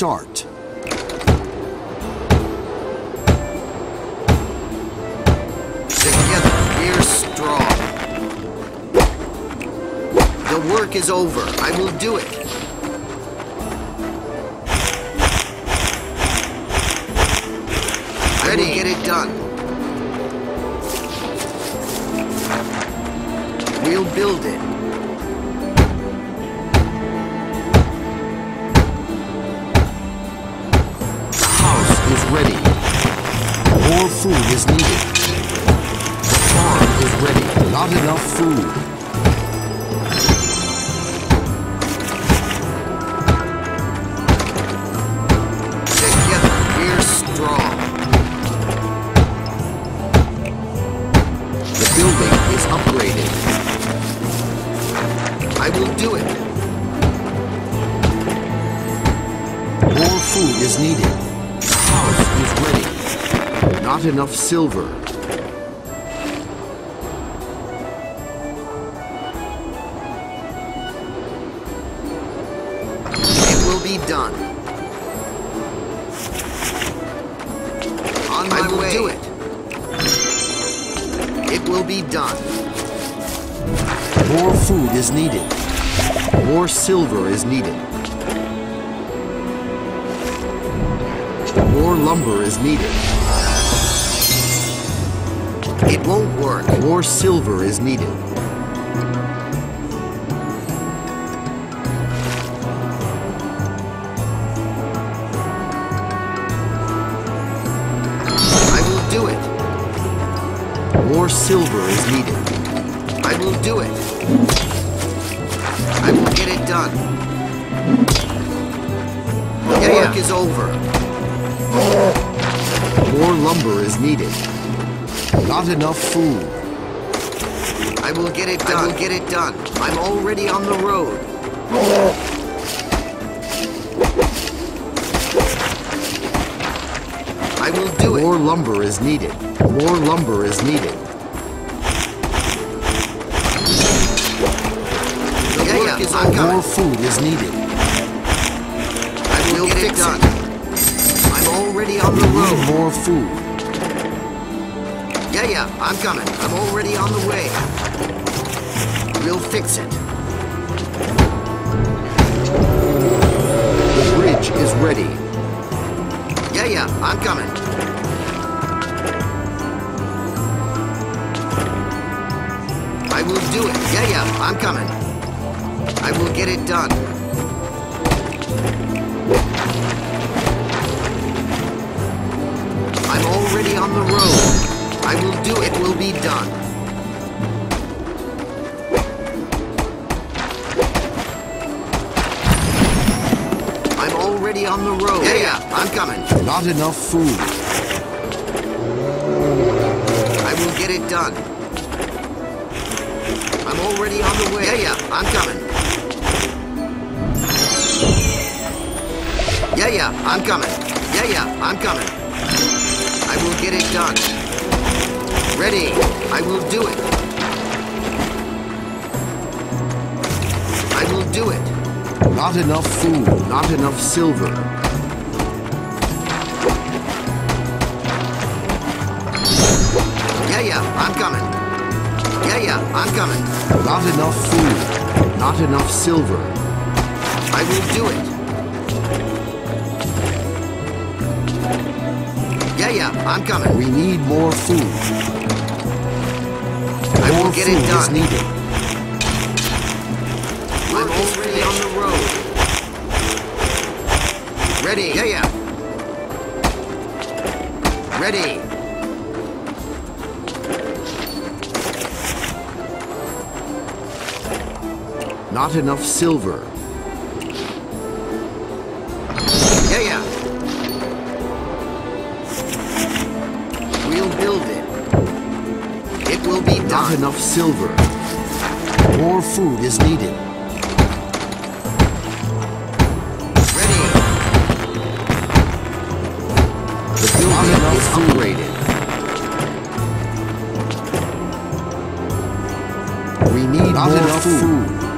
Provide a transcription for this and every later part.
start. Together, we're strong. The work is over. I will do it. Ready, get it done. We'll build it. Food is needed. The farm is ready. Not enough food. Together, we're strong. The building is upgraded. Not enough silver. It will be done. On my I will way. do it. It will be done. More food is needed. More silver is needed. More lumber is needed. It won't work. More silver is needed. I will do it. More silver is needed. I will do it. I will get it done. The work is over. More lumber is needed. Not enough food. I will get it done. I will get it done. I'm already on the road. I will do it. More lumber is needed. More lumber is needed. The Yeah, work yeah, is. More food is needed. I will get it done. I'm already on the road. more food. Yeah, yeah, I'm coming. I'm already on the way. We'll fix it. The bridge is ready. Yeah, yeah, I'm coming. I will do it. Yeah, yeah, I'm coming. I will get it done. I'm already on the road. I will do it. Will be done. I'm already on the road. Yeah, yeah, I'm coming. Not enough food. I will get it done. I'm already on the way. Yeah, yeah, I'm coming. Yeah, yeah, I'm coming. Yeah, yeah, I'm coming. I will get it done. Ready. I will do it. I will do it. Not enough food. Not enough silver. Yeah, yeah, I'm coming. Yeah, yeah, I'm coming. Not enough food. Not enough silver. I will do it. Yeah, yeah, I'm coming. We need more food. I more will get it is done. needed. I'm already on the road. Ready? Yeah, yeah. Ready? Not enough silver. Not enough silver. More food is needed. Ready? The building is upgraded. We need Not more enough food. food.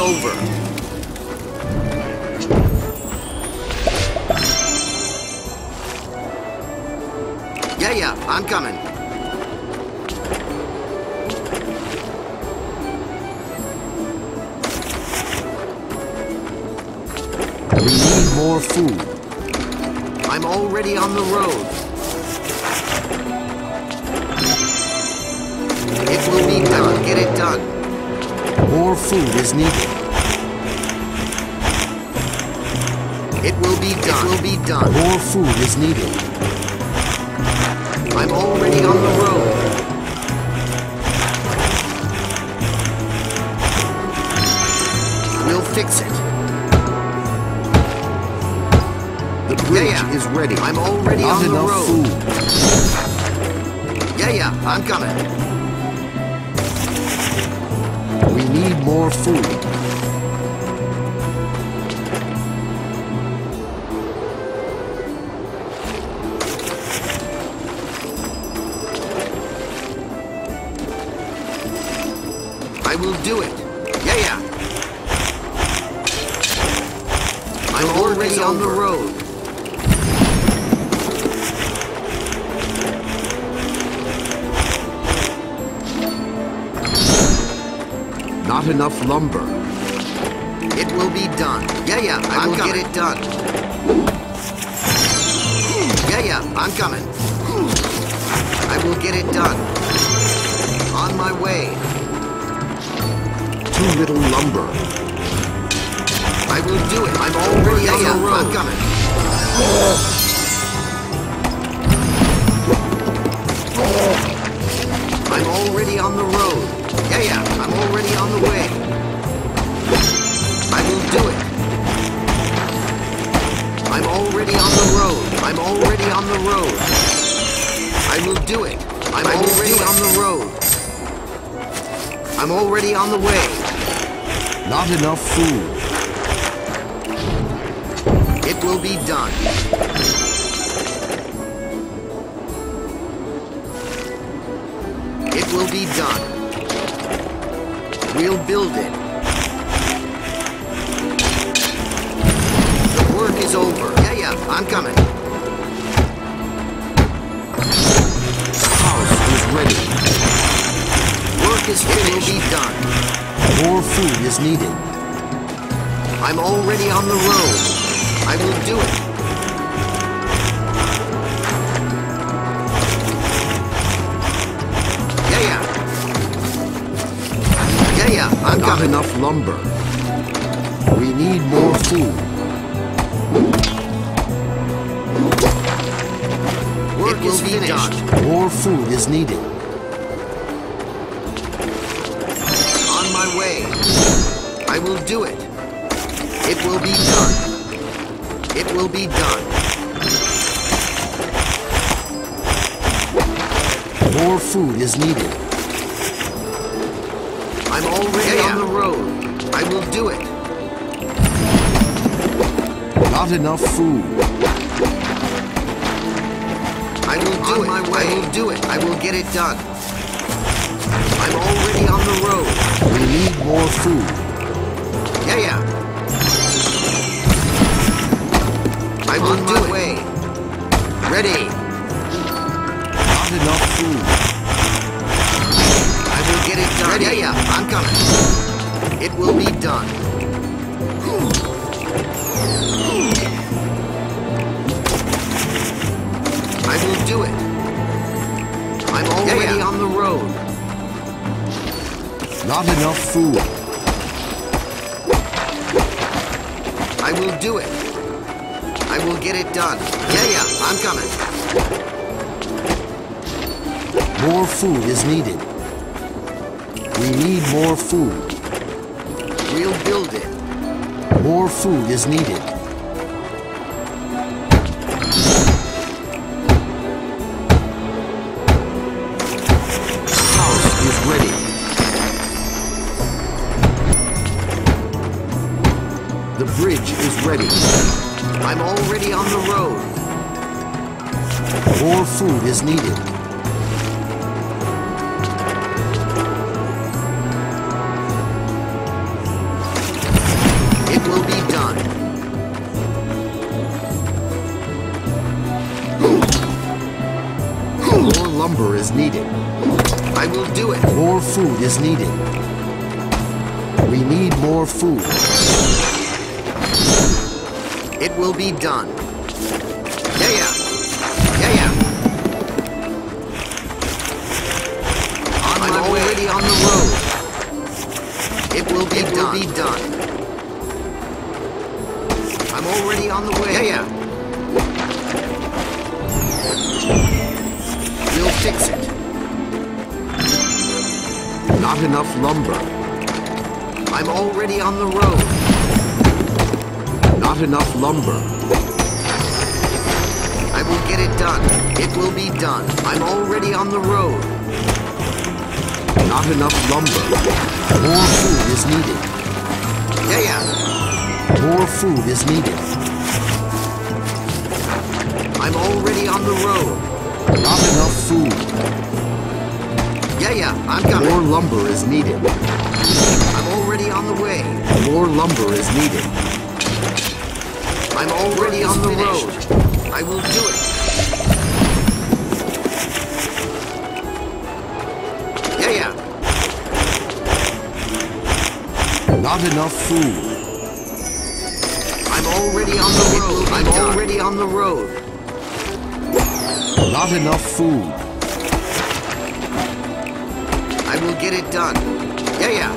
Over. Yeah, yeah, I'm coming. We need more food. I'm already on the road. It will be done. Get it done. More food is needed. It will be done. It will be done. More food is needed. I'm already on the road. We'll fix it. The bridge Yeah, yeah. is ready. I'm already Not on the enough road. food. Yeah, yeah, I'm coming. Need more food. Not enough lumber. It will be done. Yeah, yeah, I will get it done. Yeah, yeah, I'm coming. I will get it done. On my way. Too little lumber. I will do it. I'm already on the road. I'm coming. I'm already on the road. I'm already on the way. I will do it. I'm already on the road. I'm already on the road. I will do it. I'm already on the road. I'm already on the way. Not enough food. It will be done. It will be done. We'll build it. The work is over. Yeah, yeah, I'm coming. House is ready. Work is finished. It will be done. More food is needed. I'm already on the road. I will do it. Yeah, yeah, I'm Not coming. enough lumber. We need more food. Work It will is be finished. done. More food is needed. On my way. I will do it. It will be done. It will be done. More food is needed. I'm already on the road. I will do it. Not enough food. I will do it. My way. I will do it. I will get it done. I'm already on the road. We need more food. Yeah, yeah. I will do it. Way. Ready. Not enough food. Get it done. Ready. Yeah, yeah. I'm coming. It will be done. I will do it. I'm already on the road. Not enough food. I will do it. I will get it done. Yeah, yeah. I'm coming. More food is needed. We need more food. We'll build it. More food is needed. House is ready. The bridge is ready. I'm already on the road. More food is needed. Lumber is needed. I will do it. More food is needed. We need more food. It will be done. Yeah, yeah. Yeah, yeah. On I'm already way. on the road. It will be it done. Will be done. I'm already on the way. Yeah, yeah. Fix it. Not enough lumber. I'm already on the road. Not enough lumber. I will get it done. It will be done. I'm already on the road. Not enough lumber. More food is needed. Yeah, yeah. More food is needed. I'm already on the road. Not enough food. Yeah, yeah, I'm coming. More lumber is needed. I'm already on the way. More lumber is needed. I'm already on the finished. road. I will do it. Yeah, yeah. Not enough food. I'm already on the road. I'm already on the road. Not enough food. I will get it done. Yeah, yeah.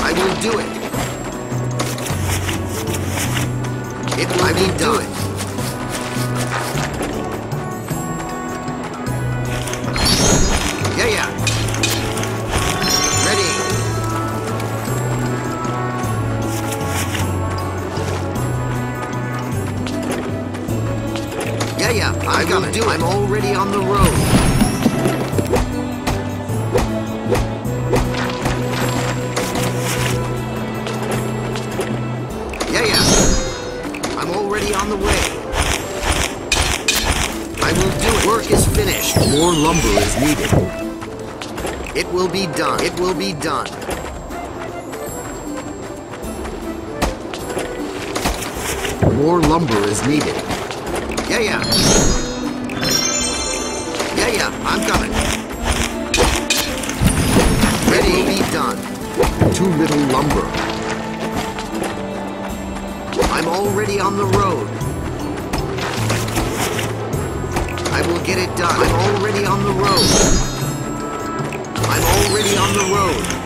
I will do it. It will I be done. I, I will do it. I'm already on the road. More lumber is needed. It will be done. It will be done. More lumber is needed. Yeah, yeah. Yeah, yeah, I'm coming. Ready. Be done. Too little lumber. I'm already on the road. I will get it done. I'm already on the road. I'm already on the road.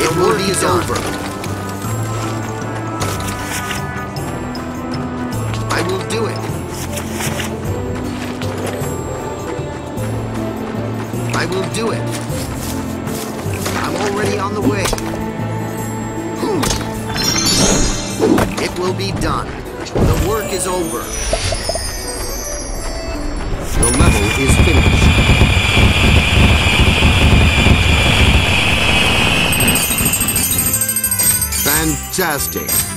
It is done. over. Do it. I'm already on the way. It will be done. The work is over. The level is finished. Fantastic.